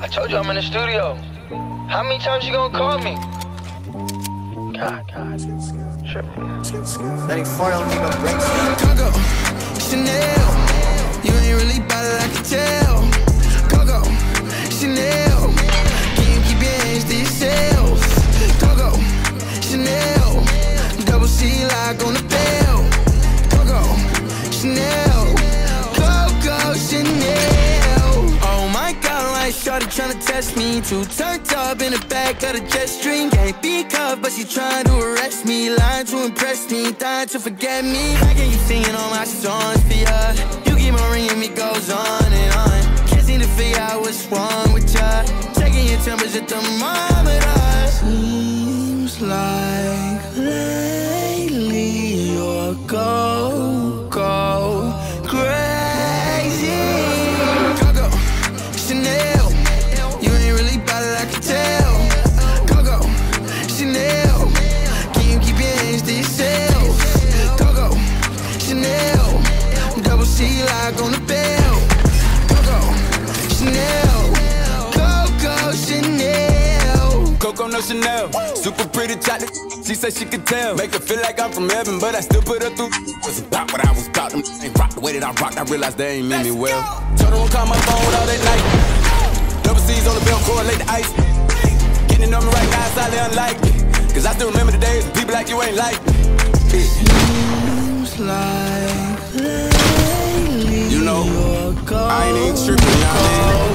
I told you I'm in the studio. How many times you gonna call me? God, God, tripping. That ain't 40 don't nigga breaks. Coco, Chanel. You ain't really bad it, I can tell. Coco, Chanel. Can you keep your hands to yourself? Coco, Chanel. Double C lock on the bell. Coco, Chanel. Tryna test me. Too turned up in the back of the jet stream. Can't be cuffed, but she trying to arrest me. Lying to impress me, dying to forget me. How can you singing all my songs for ya? You keep on ringing me, goes on and on. Can't seem to figure out what's wrong with ya. Checking your temperature thermometer. Seems like Lock on the bell. Coco, Chanel. Coco, Chanel. Coco no Chanel, super pretty chocolate. She said she could tell, make her feel like I'm from heaven, but I still put her through. Was about what I was about. Them ain't rock the way that I rocked. I realized they ain't mean me well. Told her don't call my phone all that night. Double C's on the belt, correlate the ice. Getting on me right it's highly unlikely. Cause I still remember the days when people like you ain't like me. Seems like ain't tripping, you